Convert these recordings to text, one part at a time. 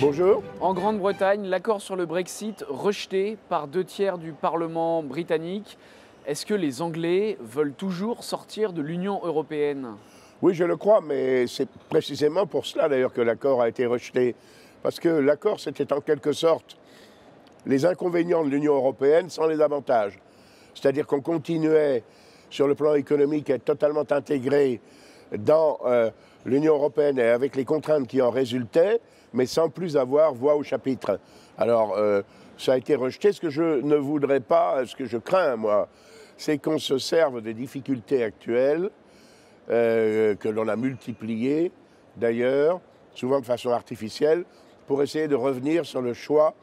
Bonjour. En Grande-Bretagne, l'accord sur le Brexit rejeté par deux tiers du Parlement britannique. Est-ce que les Anglais veulent toujours sortir de l'Union européenne? Oui, je le crois, mais c'est précisément pour cela d'ailleurs que l'accord a été rejeté. Parce que l'accord, c'était en quelque sorte les inconvénients de l'Union européenne sans les avantages. C'est-à-dire qu'on continuait, sur le plan économique, à être totalement intégré dans euh, l'Union européenne et avec les contraintes qui en résultaient, mais sans plus avoir voix au chapitre. Alors, euh, ça a été rejeté. Ce que je ne voudrais pas, ce que je crains, moi, c'est qu'on se serve des difficultés actuelles, euh, que l'on a multipliées d'ailleurs, souvent de façon artificielle, pour essayer de revenir sur le choix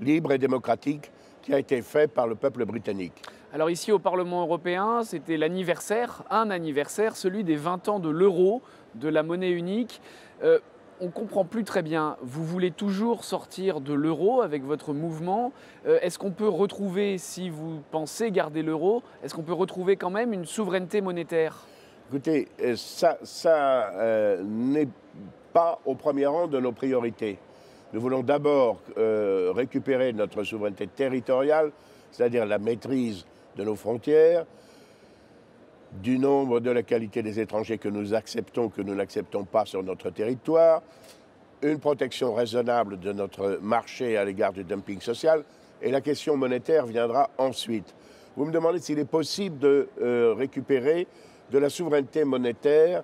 libre et démocratique qui a été fait par le peuple britannique. Alors ici au Parlement européen, c'était l'anniversaire, un anniversaire, celui des 20 ans de l'euro, de la monnaie unique. Euh, on ne comprend plus très bien. Vous voulez toujours sortir de l'euro avec votre mouvement. Euh, est-ce qu'on peut retrouver, si vous pensez garder l'euro, est-ce qu'on peut retrouver quand même une souveraineté monétaire? Écoutez, euh, ça, n'est pas au premier rang de nos priorités. Nous voulons d'abord récupérer notre souveraineté territoriale, c'est-à-dire la maîtrise de nos frontières, du nombre, de la qualité des étrangers que nous acceptons, que nous n'acceptons pas sur notre territoire, une protection raisonnable de notre marché à l'égard du dumping social, et la question monétaire viendra ensuite. Vous me demandez s'il est possible de euh, récupérer de la souveraineté monétaire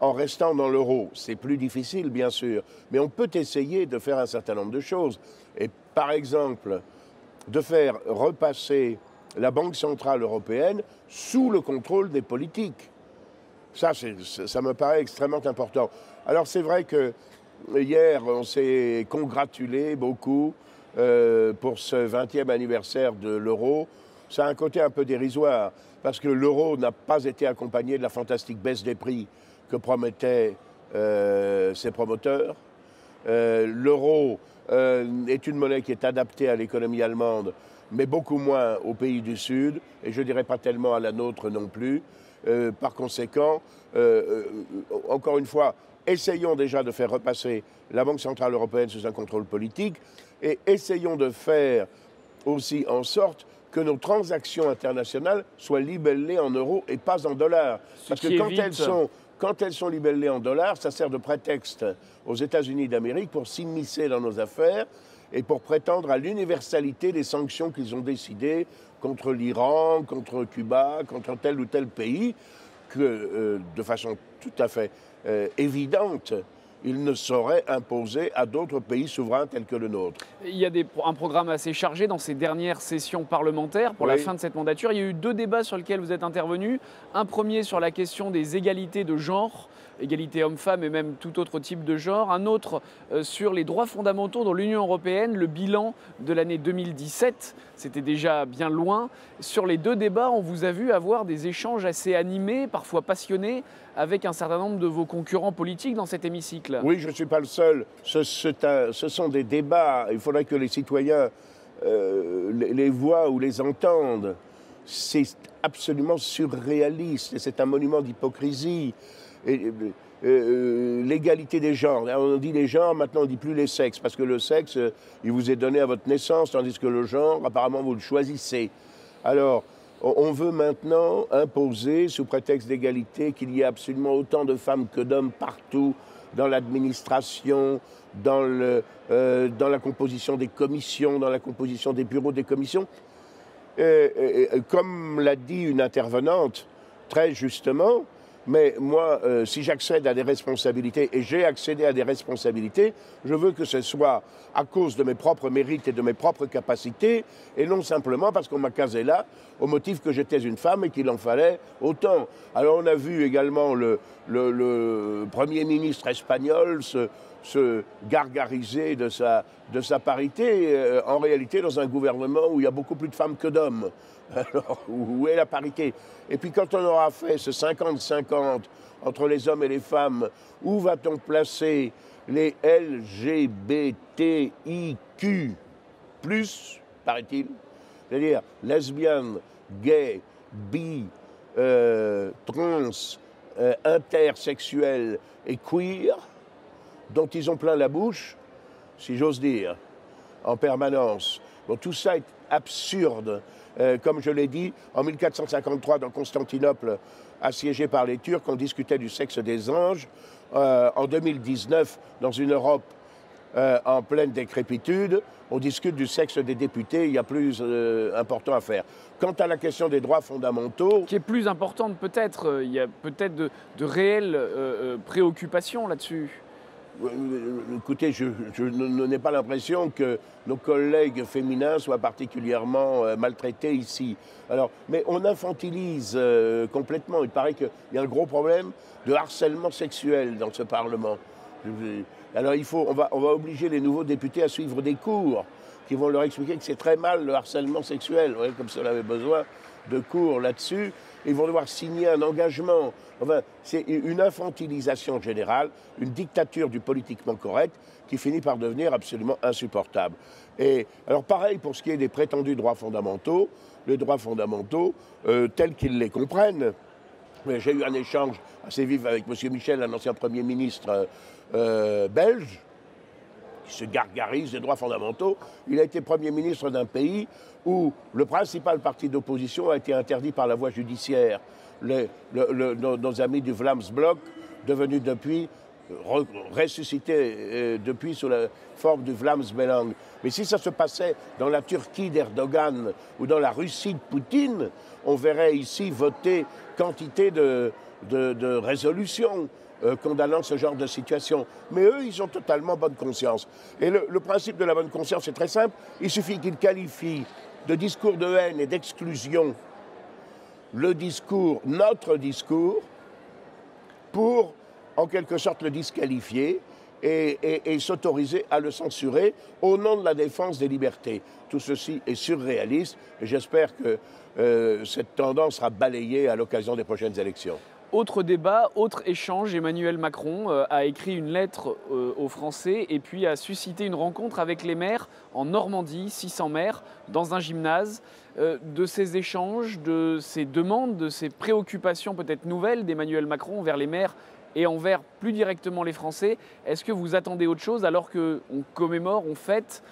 en restant dans l'euro. C'est plus difficile, bien sûr, mais on peut essayer de faire un certain nombre de choses. Et par exemple, de faire repasser la Banque centrale européenne sous le contrôle des politiques. Ça, ça me paraît extrêmement important. Alors c'est vrai que hier, on s'est congratulé beaucoup euh, pour ce 20e anniversaire de l'euro. Ça a un côté un peu dérisoire, parce que l'euro n'a pas été accompagné de la fantastique baisse des prix que promettaient euh, ses promoteurs. Euh, l'euro est une monnaie qui est adaptée à l'économie allemande mais beaucoup moins aux pays du Sud, et je dirais pas tellement à la nôtre non plus. Euh, par conséquent, euh, euh, encore une fois, essayons déjà de faire repasser la Banque Centrale Européenne sous un contrôle politique, et essayons de faire aussi en sorte que nos transactions internationales soient libellées en euros et pas en dollars. Parce que quand elles, sont, quand elles sont libellées en dollars, ça sert de prétexte aux États-Unis d'Amérique pour s'immiscer dans nos affaires et pour prétendre à l'universalité des sanctions qu'ils ont décidées contre l'Iran, contre Cuba, contre tel ou tel pays, que euh, de façon tout à fait euh, évidente, il ne saurait imposer à d'autres pays souverains tels que le nôtre. Il y a un programme assez chargé dans ces dernières sessions parlementaires pour la fin de cette mandature. Il y a eu deux débats sur lesquels vous êtes intervenu. Un premier sur la question des égalités de genre égalité homme-femme et même tout autre type de genre. Un autre euh, sur les droits fondamentaux dans l'Union européenne, le bilan de l'année 2017, c'était déjà bien loin. Sur les deux débats, on vous a vu avoir des échanges assez animés, parfois passionnés, avec un certain nombre de vos concurrents politiques dans cet hémicycle. Oui, je ne suis pas le seul. Ce, sont des débats. Il faudrait que les citoyens euh, les, voient ou les entendent. C'est absolument surréaliste c'est un monument d'hypocrisie. Euh, euh, l'égalité des genres. On dit les genres, maintenant on dit plus les sexes, parce que le sexe, euh, il vous est donné à votre naissance, tandis que le genre, apparemment, vous le choisissez. Alors, on veut maintenant imposer, sous prétexte d'égalité, qu'il y ait absolument autant de femmes que d'hommes partout, dans l'administration, le, dans la composition des commissions, dans la composition des bureaux des commissions. comme l'a dit une intervenante, très justement, mais moi, euh, si j'accède à des responsabilités, et j'ai accédé à des responsabilités, je veux que ce soit à cause de mes propres mérites et de mes propres capacités, et non simplement parce qu'on m'a casé là au motif que j'étais une femme et qu'il en fallait autant. Alors on a vu également le, Premier ministre espagnol se, gargariser de sa, de sa parité, euh, en réalité dans un gouvernement où il y a beaucoup plus de femmes que d'hommes. Alors, où est la parité? Et puis quand on aura fait ce 50-50 entre les hommes et les femmes, où va-t-on placer les LGBTIQ paraît-il C'est-à-dire lesbiennes, gays, bi, euh, trans, euh, et queer, dont ils ont plein la bouche, si j'ose dire, en permanence. Tout ça est absurde. Euh, comme je l'ai dit, en 1453, dans Constantinople, assiégé par les Turcs, on discutait du sexe des anges. Euh, en 2019, dans une Europe euh, en pleine décrépitude, on discute du sexe des députés, il y a plus important à faire. Quant à la question des droits fondamentaux... Qui est plus importante peut-être, il y a peut-être de, réelles préoccupations là-dessus. Écoutez, je, n'ai pas l'impression que nos collègues féminins soient particulièrement euh, maltraités ici. Alors, mais on infantilise euh, complètement. Il paraît qu'il y a un gros problème de harcèlement sexuel dans ce Parlement. Alors, il faut, on va, on va obliger les nouveaux députés à suivre des cours qui vont leur expliquer que c'est très mal le harcèlement sexuel, comme si on avait besoin de cours là-dessus. Ils vont devoir signer un engagement. Enfin, c'est une infantilisation générale, une dictature du politiquement correct qui finit par devenir absolument insupportable. Et alors pareil pour ce qui est des prétendus droits fondamentaux, les droits fondamentaux euh, tels qu'ils les comprennent. J'ai eu un échange assez vif avec M. Michel, un ancien Premier ministre euh, belge, qui se gargarise des droits fondamentaux. Il a été Premier ministre d'un pays où le principal parti d'opposition a été interdit par la voie judiciaire. nos, amis du Vlaams Bloc, devenus depuis, ressuscités euh, depuis sous la forme du Vlaams Belang. Mais si ça se passait dans la Turquie d'Erdogan ou dans la Russie de Poutine, on verrait ici voter quantité de résolutions. Euh, condamnant ce genre de situation. Mais eux, ils ont totalement bonne conscience. Et le, principe de la bonne conscience est très simple. Il suffit qu'ils qualifient de discours de haine et d'exclusion le discours, notre discours, pour en quelque sorte le disqualifier et, s'autoriser à le censurer au nom de la défense des libertés. Tout ceci est surréaliste et j'espère que euh, cette tendance sera balayée à l'occasion des prochaines élections. Autre débat, autre échange, Emmanuel Macron euh, a écrit une lettre euh, aux Français et puis a suscité une rencontre avec les maires en Normandie, 600 maires, dans un gymnase. Euh, de ces échanges, de ces demandes, de ces préoccupations peut-être nouvelles d'Emmanuel Macron vers les maires et envers plus directement les Français, est-ce que vous attendez autre chose alors qu'on commémore, on fête,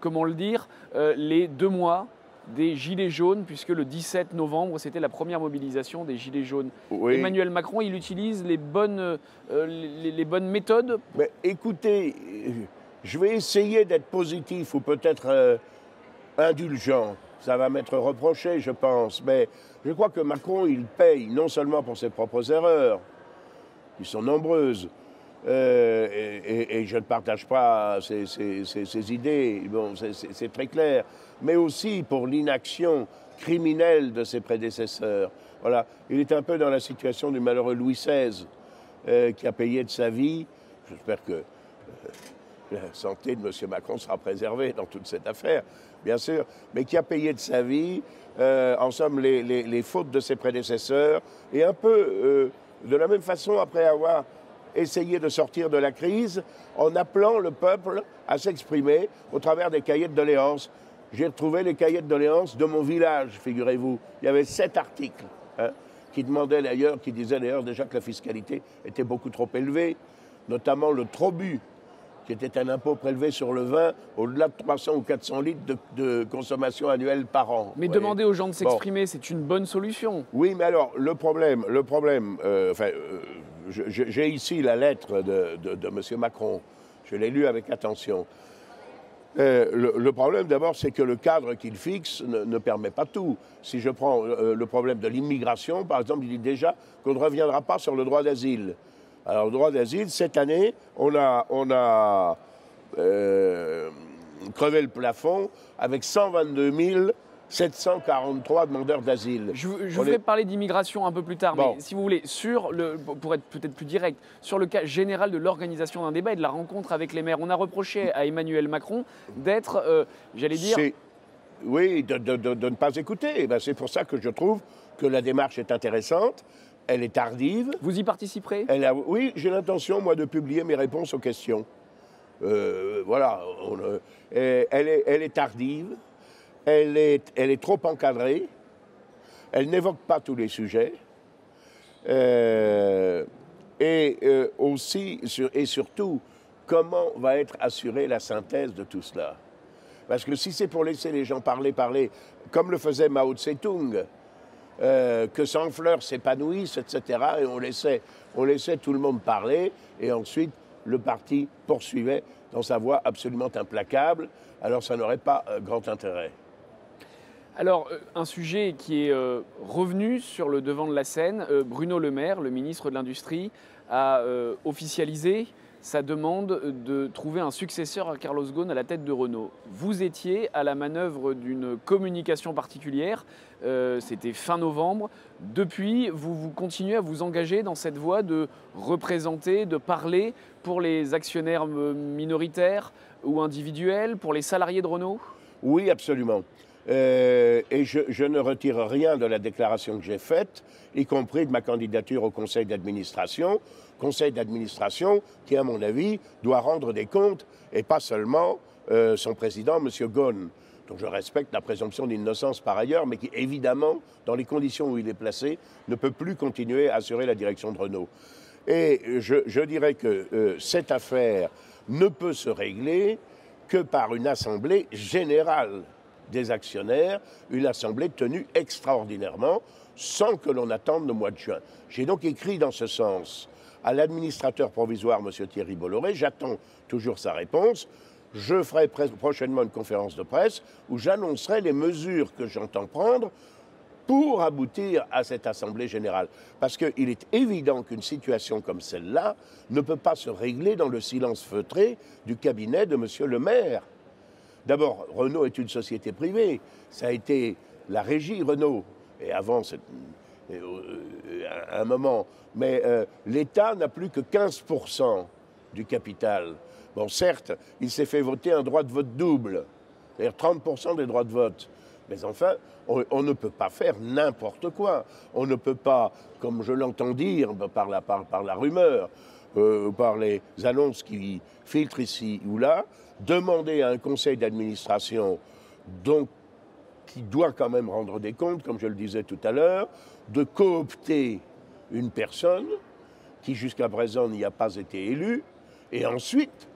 comment le dire, les deux mois des Gilets jaunes, puisque le 17 novembre, c'était la première mobilisation des Gilets jaunes. Emmanuel Macron, il utilise les bonnes, euh, les, bonnes méthodes Mais Écoutez, je vais essayer d'être positif ou peut-être euh, indulgent. Ça va m'être reproché, je pense. Mais je crois que Macron, il paye non seulement pour ses propres erreurs, qui sont nombreuses, euh, et, je ne partage pas ces, idées, bon, c'est très clair, mais aussi pour l'inaction criminelle de ses prédécesseurs. Voilà, il est un peu dans la situation du malheureux Louis XVI, euh, qui a payé de sa vie. J'espère que euh, la santé de M. Macron sera préservée dans toute cette affaire, bien sûr, mais qui a payé de sa vie, en somme, les, les, fautes de ses prédécesseurs, et un peu de la même façon, après avoir essayer de sortir de la crise en appelant le peuple à s'exprimer au travers des cahiers de doléances. J'ai retrouvé les cahiers de doléances de mon village, figurez-vous. Il y avait sept articles hein, qui demandaient d'ailleurs, qui disaient d'ailleurs déjà que la fiscalité était beaucoup trop élevée, notamment le trobut, qui était un impôt prélevé sur le vin au-delà de 300 ou 400 litres de, consommation annuelle par an. Mais demander aux gens de s'exprimer, c'est une bonne solution. Oui, mais alors, le problème, le problème euh, enfin, euh, j'ai ici la lettre de, M. Macron. Je l'ai lue avec attention. Euh, le, problème d'abord, c'est que le cadre qu'il fixe ne, permet pas tout. Si je prends euh, le problème de l'immigration, par exemple, il dit déjà qu'on ne reviendra pas sur le droit d'asile. Alors, le droit d'asile, cette année, on a, on a euh, crevé le plafond avec 122 000 743 demandeurs d'asile. Je, voudrais parler d'immigration un peu plus tard, mais si vous voulez, sur le, pour être peut-être plus direct, sur le cas général de l'organisation d'un débat et de la rencontre avec les maires, on a reproché à Emmanuel Macron d'être, euh, j'allais dire... Oui, de, ne pas écouter. Eh ben, c'est pour ça que je trouve que la démarche est intéressante. Elle est tardive. Vous y participerez? Elle Oui, j'ai l'intention, moi, de publier mes réponses aux questions. Euh, voilà. Euh, elle, est, elle est tardive elle est, trop encadrée, elle n'évoque pas tous les sujets, euh, et euh, aussi, et surtout, comment va être assurée la synthèse de tout cela? Parce que si c'est pour laisser les gens parler, parler, comme le faisait Mao Tse-tung, euh, que sans fleurs s'épanouissent, etc., et on laissait, tout le monde parler, et ensuite le parti poursuivait dans sa voie absolument implacable, alors ça n'aurait pas grand intérêt. Alors, euh, un sujet qui est euh, revenu sur le devant de la scène, Bruno Le Maire, le ministre de l'Industrie, a officialisé sa demande de trouver un successeur à Carlos Ghosn à la tête de Renault. Vous étiez à la manœuvre d'une communication particulière, c'était fin novembre. Depuis, vous continuez à vous engager dans cette voie de représenter, de parler pour les actionnaires minoritaires ou individuels, pour les salariés de Renault? Oui, absolument. Euh, et je, ne retire rien de la déclaration que j'ai faite, y compris de ma candidature au conseil d'administration. Conseil d'administration qui, à mon avis, doit rendre des comptes, et pas seulement euh, son président, M. Ghosn, dont je respecte la présomption d'innocence par ailleurs, mais qui, évidemment, dans les conditions où il est placé, ne peut plus continuer à assurer la direction de Renault. Et je, dirais que euh, cette affaire ne peut se régler que par une assemblée générale des actionnaires, une assemblée tenue extraordinairement, sans que l'on attende le mois de juin. J'ai donc écrit dans ce sens à l'administrateur provisoire, M. Thierry Bolloré, j'attends toujours sa réponse. Je ferai prochainement une conférence de presse où j'annoncerai les mesures que j'entends prendre pour aboutir à cette Assemblée générale. Parce qu'il est évident qu'une situation comme celle-là ne peut pas se régler dans le silence feutré du cabinet de M. le maire. D'abord, Renault est une société privée. Ça a été la régie Renault. Et avant, c'est euh, un moment. Mais euh, l'État n'a plus que 15% du capital. Bon, certes, il s'est fait voter un droit de vote double, c'est-à-dire 30% des droits de vote. Mais enfin, on, ne peut pas faire n'importe quoi. On ne peut pas, comme je l'entends dire par la, par, la rumeur, euh, par les annonces qui filtrent ici ou là, demander à un conseil d'administration qui doit quand même rendre des comptes, comme je le disais tout à l'heure, de coopter une personne qui jusqu'à présent n'y a pas été élue, et ensuite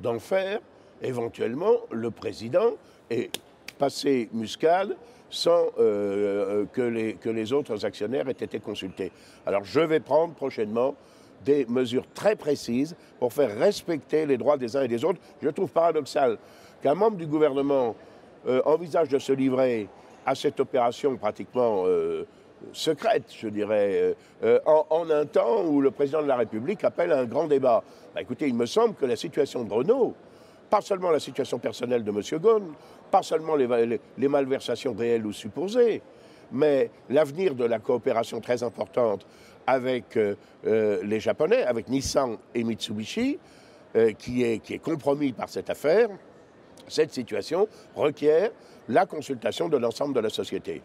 d'en faire éventuellement le président et passer muscade sans euh, euh, que, les, que les autres actionnaires aient été consultés. Alors je vais prendre prochainement des mesures très précises pour faire respecter les droits des uns et des autres. Je trouve paradoxal qu'un membre du gouvernement euh, envisage de se livrer à cette opération pratiquement secrète, je dirais, en, un temps où le président de la République appelle à un grand débat. Bah, écoutez, il me semble que la situation de Renault, pas seulement la situation personnelle de M. Ghosn, pas seulement les, malversations réelles ou supposées, mais l'avenir de la coopération très importante avec euh, euh, les Japonais, avec Nissan et Mitsubishi, euh, qui, est, qui est compromis par cette affaire, cette situation requiert la consultation de l'ensemble de la société.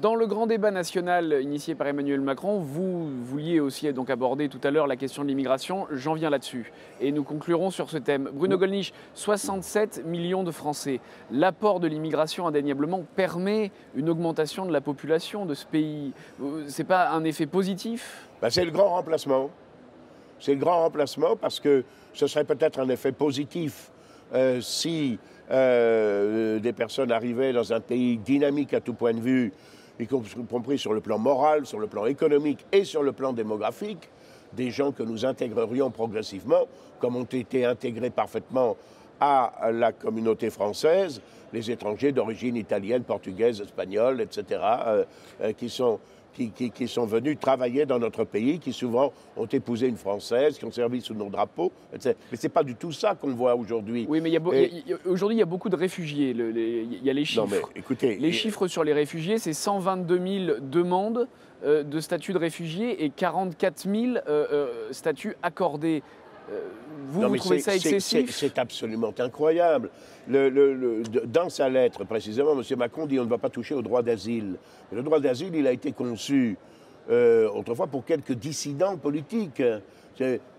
Dans le grand débat national initié par Emmanuel Macron, vous vouliez aussi donc aborder tout à l'heure la question de l'immigration. J'en viens là-dessus. Et nous conclurons sur ce thème. Bruno Gollnisch, 67 millions de Français. L'apport de l'immigration, indéniablement, permet une augmentation de la population de ce pays. Ce n'est pas un effet positif? Ben, C'est le grand remplacement. C'est le grand remplacement parce que ce serait peut-être un effet positif euh, si euh, des personnes arrivaient dans un pays dynamique à tout point de vue, y compris sur le plan moral, sur le plan économique et sur le plan démographique, des gens que nous intégrerions progressivement, comme ont été intégrés parfaitement à la communauté française, les étrangers d'origine italienne, portugaise, espagnole, etc., euh, euh, qui sont qui, sont venus travailler dans notre pays, qui souvent ont épousé une Française, qui ont servi sous nos drapeaux. etc. Mais ce n'est pas du tout ça qu'on voit aujourd'hui. Oui, mais aujourd'hui, il y a beaucoup de réfugiés. Il y a les chiffres. Non, mais écoutez, les chiffres sur les réfugiés, c'est 122 000 demandes euh, de statut de réfugié et 44 000 euh, euh, statuts accordés. Vous, trouvez ça excessif? C'est absolument incroyable. Le, dans sa lettre, précisément, M. Macron dit on ne va pas toucher au droit d'asile. Le droit d'asile, il a été conçu euh, autrefois pour quelques dissidents politiques.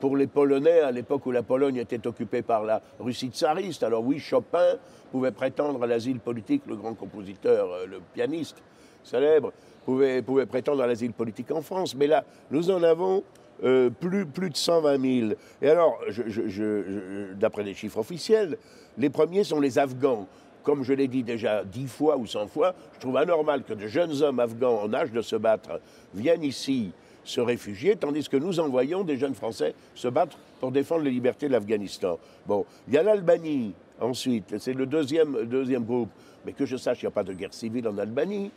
Pour les Polonais à l'époque où la Pologne était occupée par la Russie tsariste. Alors oui, Chopin pouvait prétendre à l'asile politique, le grand compositeur, euh, le pianiste célèbre, pouvait, pouvait prétendre à l'asile politique en France. Mais là, nous en avons plus, plus de 120 000. Et alors, d'après les chiffres officiels, les premiers sont les Afghans comme je l'ai dit déjà dix fois ou cent fois, je trouve anormal que de jeunes hommes afghans en âge de se battre viennent ici se réfugier, tandis que nous envoyons des jeunes Français se battre pour défendre les libertés de l'Afghanistan. Bon, il y a l'Albanie ensuite, c'est le deuxième, deuxième groupe. Mais que je sache, il n'y a pas de guerre civile en Albanie.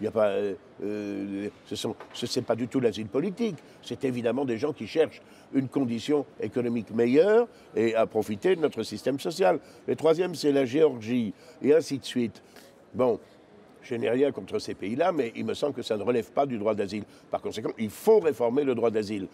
Il a pas, euh, euh, ce n'est pas du tout l'asile politique. C'est évidemment des gens qui cherchent une condition économique meilleure et à profiter de notre système social. Le troisième, c'est la Géorgie, et ainsi de suite. Bon, je n'ai rien contre ces pays-là, mais il me semble que ça ne relève pas du droit d'asile. Par conséquent, il faut réformer le droit d'asile.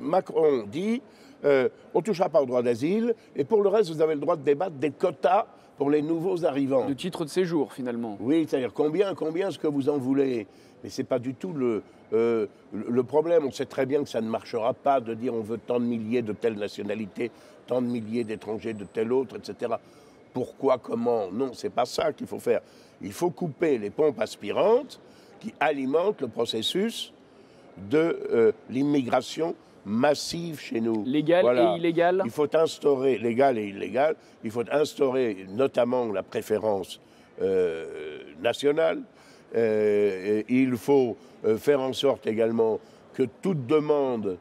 Macron dit euh, on ne touchera pas au droit d'asile, et pour le reste, vous avez le droit de débattre des quotas pour les nouveaux arrivants. De titre de séjour, finalement. Oui, c'est-à-dire combien, combien est-ce que vous en voulez Mais ce n'est pas du tout le, euh, le problème. On sait très bien que ça ne marchera pas de dire on veut tant de milliers de telle nationalité, tant de milliers d'étrangers de telle autre, etc. Pourquoi, comment? Non, c'est pas ça qu'il faut faire. Il faut couper les pompes aspirantes qui alimentent le processus de euh, l'immigration massive chez nous. Légal et illégal Il faut instaurer, légal et illégal, il faut instaurer notamment la préférence euh, nationale. Euh, il faut euh, faire en sorte également que toute demande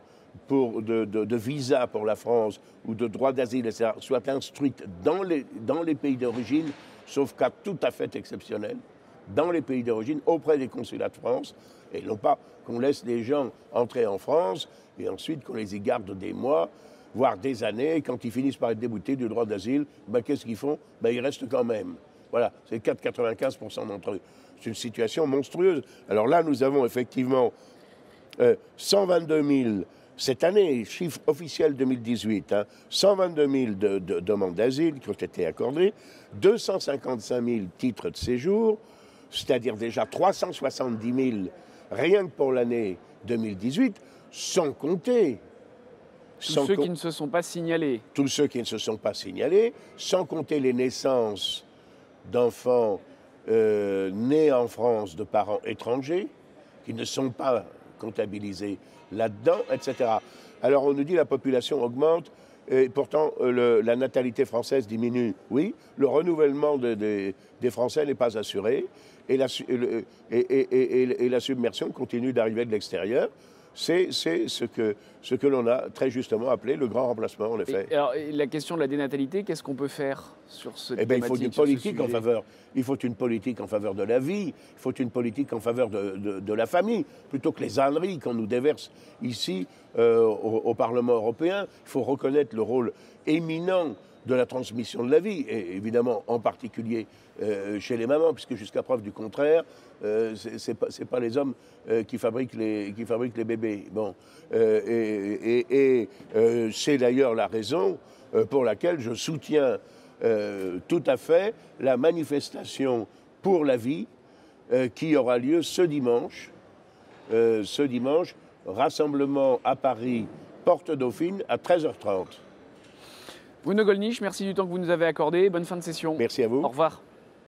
pour de, visa pour la France ou de droit d'asile, soit instruite dans les, dans les pays d'origine, sauf cas tout à fait exceptionnel, dans les pays d'origine, auprès des consulats de France, et non pas qu'on laisse les gens entrer en France et ensuite qu'on les y garde des mois, voire des années, et quand ils finissent par être déboutés du droit d'asile, ben, qu'est-ce qu'ils font? Ben, Ils restent quand même. Voilà, c'est 4,95% d'entre eux. C'est une situation monstrueuse. Alors là, nous avons effectivement 122 euh, 000 cette année, chiffre officiel 2018, 122 000 de, demandes d'asile qui ont été accordées, 255 000 titres de séjour, c'est-à-dire déjà 370 000 rien que pour l'année 2018, sans compter. Tous ceux qui ne se sont pas signalés. Tous ceux qui ne se sont pas signalés, sans compter les naissances d'enfants euh, nés en France de parents étrangers, qui ne sont pas comptabilisés là-dedans, etc. Alors on nous dit la population augmente, et pourtant euh, la natalité française diminue. Oui, le renouvellement des Français n'est pas assuré et la, et, la submersion continue d'arriver de l'extérieur. C'est ce que, ce que l'on a très justement appelé le grand remplacement, en effet. alors, la question de la dénatalité, qu'est-ce qu'on peut faire sur ce eh bien, il faut une politique en faveur. Il faut une politique en faveur de la vie. Il faut une politique en faveur de, de, la famille, plutôt que les âneries qu'on nous déverse ici euh, au, au, Parlement européen. Il faut reconnaître le rôle éminent de la transmission de la vie, et évidemment en particulier euh, chez les mamans, puisque jusqu'à preuve du contraire, euh, ce n'est pas, les hommes euh, qui, fabriquent les, bébés. Bon. et, c'est d'ailleurs la raison pour laquelle je soutiens tout à fait la manifestation pour la vie qui aura lieu ce dimanche. ce dimanche, rassemblement à Paris, Porte Dauphine, à 13h30. Bruno Gollnisch, merci du temps que vous nous avez accordé. Bonne fin de session. Merci à vous. Au revoir.